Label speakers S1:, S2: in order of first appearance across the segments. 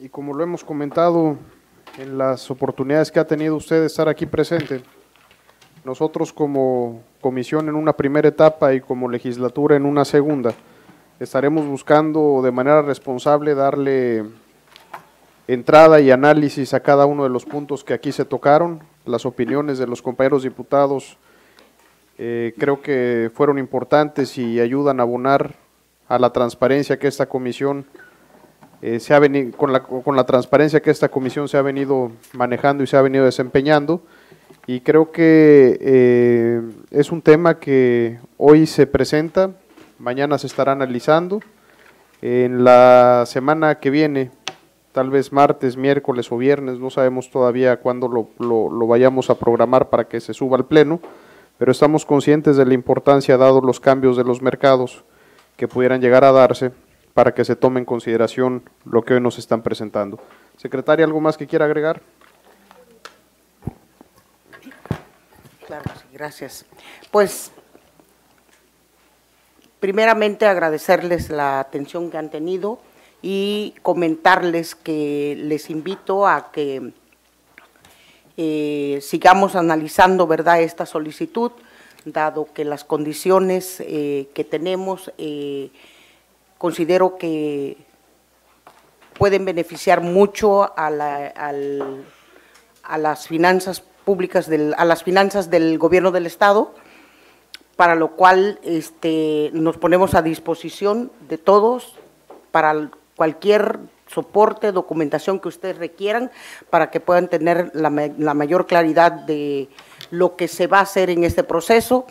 S1: y como lo hemos comentado en las oportunidades que ha tenido usted de estar aquí presente, nosotros como comisión en una primera etapa y como legislatura en una segunda, estaremos buscando de manera responsable darle entrada y análisis a cada uno de los puntos que aquí se tocaron, las opiniones de los compañeros diputados eh, creo que fueron importantes y ayudan a abonar a la transparencia que esta comisión eh, se ha venido, con la, con la transparencia que esta comisión se ha venido manejando y se ha venido desempeñando. Y creo que eh, es un tema que hoy se presenta, mañana se estará analizando. En la semana que viene, tal vez martes, miércoles o viernes, no sabemos todavía cuándo lo, lo, lo vayamos a programar para que se suba al Pleno, pero estamos conscientes de la importancia, dado los cambios de los mercados que pudieran llegar a darse, para que se tome en consideración lo que hoy nos están presentando. Secretaria, ¿algo más que quiera agregar?
S2: Claro, sí, gracias. Pues, primeramente agradecerles la atención que han tenido y comentarles que les invito a que eh, sigamos analizando, ¿verdad?, esta solicitud, dado que las condiciones eh, que tenemos eh, considero que pueden beneficiar mucho a, la, al, a las finanzas públicas, del, a las finanzas del gobierno del Estado, para lo cual este, nos ponemos a disposición de todos para cualquier soporte, documentación que ustedes requieran para que puedan tener la, la, mayor claridad de lo que se va a hacer en este proceso.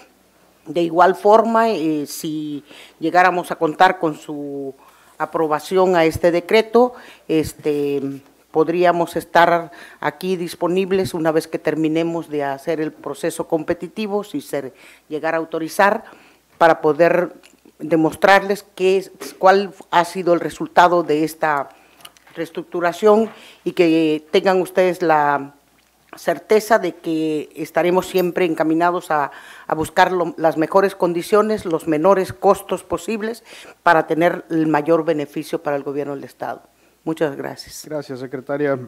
S2: De igual forma, eh, si llegáramos a contar con su aprobación a este decreto, este, podríamos estar aquí disponibles una vez que terminemos de hacer el proceso competitivo, si se llegara a autorizar, para poder demostrarles qué, cuál ha sido el resultado de esta reestructuración y que tengan ustedes la certeza de que estaremos siempre encaminados a, buscar las mejores condiciones, los menores costos posibles para tener el mayor beneficio para el gobierno del Estado. Muchas gracias.
S1: Gracias, secretaria.